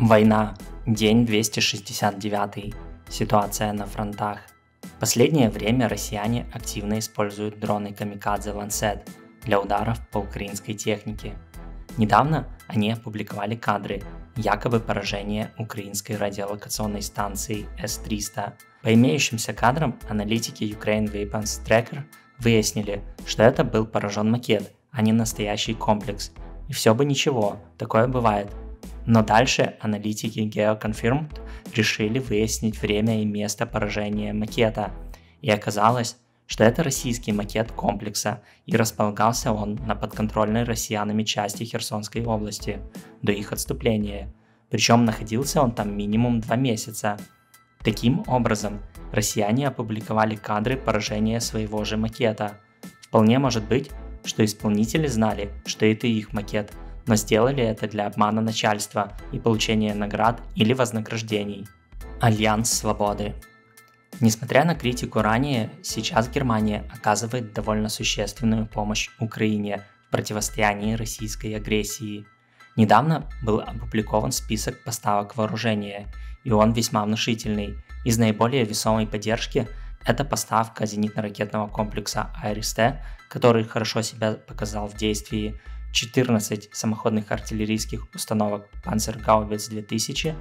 Война. День 269. Ситуация на фронтах. В последнее время россияне активно используют дроны Камикадзе Лансет для ударов по украинской технике. Недавно они опубликовали кадры якобы поражения украинской радиолокационной станции С-300. По имеющимся кадрам аналитики Ukraine Weapons Tracker выяснили, что это был поражен макет, а не настоящий комплекс. И все бы ничего, такое бывает, но дальше аналитики GeoConfirmed решили выяснить время и место поражения макета. И оказалось, что это российский макет комплекса, и располагался он на подконтрольной россиянами части Херсонской области до их отступления. Причем находился он там минимум два месяца. Таким образом, россияне опубликовали кадры поражения своего же макета. Вполне может быть, что исполнители знали, что это их макет – но сделали это для обмана начальства и получения наград или вознаграждений. Альянс Свободы Несмотря на критику ранее, сейчас Германия оказывает довольно существенную помощь Украине в противостоянии российской агрессии. Недавно был опубликован список поставок вооружения, и он весьма внушительный. Из наиболее весомой поддержки это поставка зенитно-ракетного комплекса АРСТ, который хорошо себя показал в действии, 14 самоходных артиллерийских установок Panzerгаубиц 2000,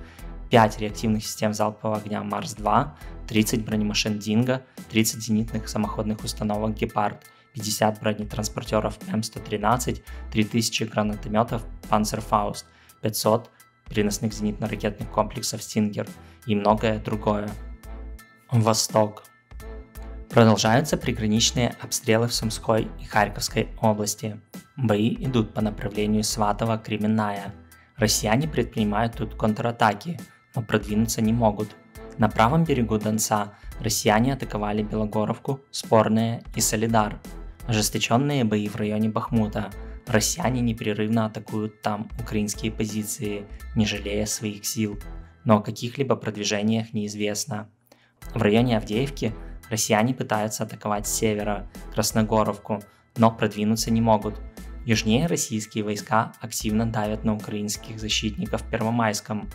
5 реактивных систем залпового огня Марс-2, 30 бронемашин Динго, 30 зенитных самоходных установок Гепард, 50 бронетранспортеров М113, 3000 гранатометов Panzerfaust, 500 переносных зенитно-ракетных комплексов Стингер и многое другое. Восток. Продолжаются приграничные обстрелы в Сумской и Харьковской области. Бои идут по направлению Сватово-Кременная. Россияне предпринимают тут контратаки, но продвинуться не могут. На правом берегу Донца россияне атаковали Белогоровку, Спорное и Солидар. Ожесточенные бои в районе Бахмута. Россияне непрерывно атакуют там украинские позиции, не жалея своих сил. Но о каких-либо продвижениях неизвестно. В районе Авдеевки Россияне пытаются атаковать с севера, Красногоровку, но продвинуться не могут. Южнее российские войска активно давят на украинских защитников в Первомайском.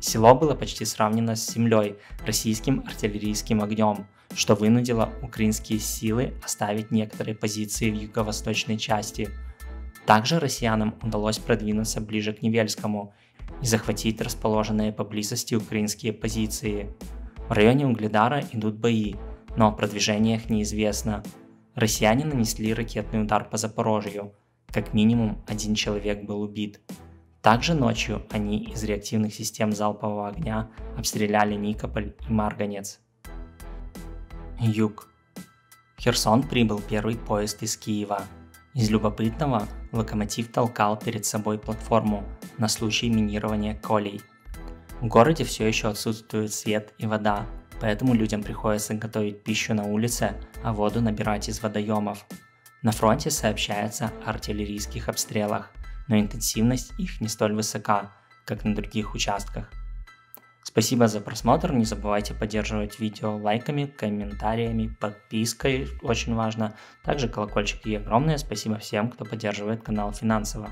Село было почти сравнено с землей российским артиллерийским огнем, что вынудило украинские силы оставить некоторые позиции в юго-восточной части. Также россиянам удалось продвинуться ближе к Невельскому и захватить расположенные поблизости украинские позиции. В районе Угледара идут бои, но о продвижениях неизвестно. Россияне нанесли ракетный удар по Запорожью. Как минимум один человек был убит. Также ночью они из реактивных систем залпового огня обстреляли Никополь и Марганец. Юг. Херсон прибыл первый поезд из Киева. Из любопытного локомотив толкал перед собой платформу на случай минирования колей. В городе все еще отсутствует свет и вода, поэтому людям приходится готовить пищу на улице, а воду набирать из водоемов. На фронте сообщается о артиллерийских обстрелах, но интенсивность их не столь высока, как на других участках. Спасибо за просмотр, не забывайте поддерживать видео лайками, комментариями, подпиской, очень важно. Также колокольчик и огромное спасибо всем, кто поддерживает канал финансово.